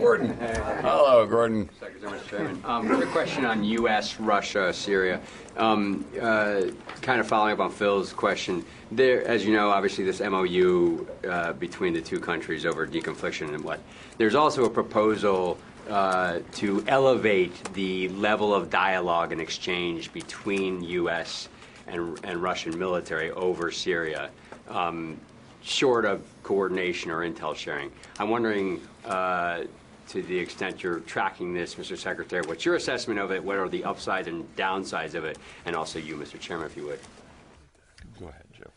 Gordon. Hello, Gordon. Secretary, Mr. Chairman. Um, quick question on U.S., Russia, Syria. Um, uh, kind of following up on Phil's question. There, as you know, obviously this MOU uh, between the two countries over deconfliction and what. There's also a proposal uh, to elevate the level of dialogue and exchange between U.S. and, and Russian military over Syria. Um, short of coordination or intel sharing. I'm wondering, uh, to the extent you're tracking this, Mr. Secretary, what's your assessment of it? What are the upsides and downsides of it? And also you, Mr. Chairman, if you would. Go ahead, Joe.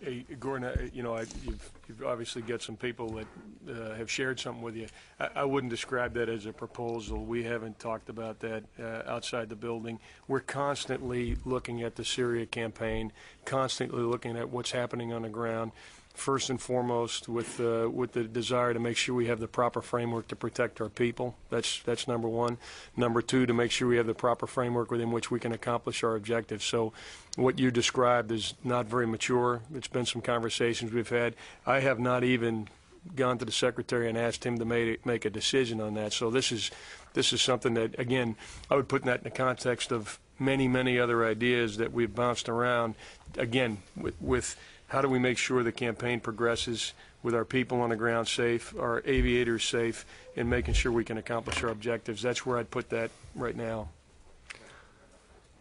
Hey, Gordon, you know, I- you've you've obviously got some people that uh, have shared something with you. I I wouldn't describe that as a proposal. We haven't talked about that uh, outside the building. We're constantly looking at the Syria campaign, constantly looking at what's happening on the ground, first and foremost with uh, with the desire to make sure we have the proper framework to protect our people. That's that's number one. Number two, to make sure we have the proper framework within which we can accomplish our objectives. So, what you described is not very mature. It's been some conversations we've had. I have not even gone to the secretary and asked him to make make a decision on that. So this is this is something that again I would put that in the context of many many other ideas that we've bounced around. Again, with, with how do we make sure the campaign progresses with our people on the ground safe, our aviators safe, and making sure we can accomplish our objectives. That's where I'd put that right now.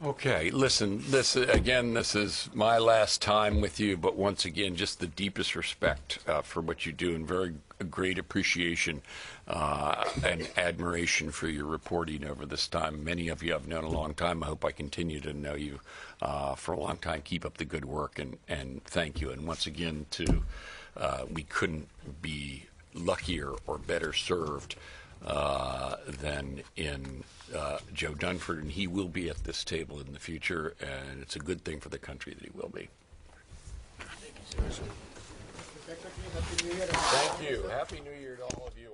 Okay, listen, this, again, this is my last time with you, but once again, just the deepest respect uh, for what you do and very great appreciation uh, and admiration for your reporting over this time. Many of you I've known a long time. I hope I continue to know you uh, for a long time. Keep up the good work and, and thank you. And once again, to uh, we couldn't be luckier or better served than in uh, Joe Dunford, and he will be at this table in the future, and it's a good thing for the country that he will be. Thank you. Happy New Year to all of you.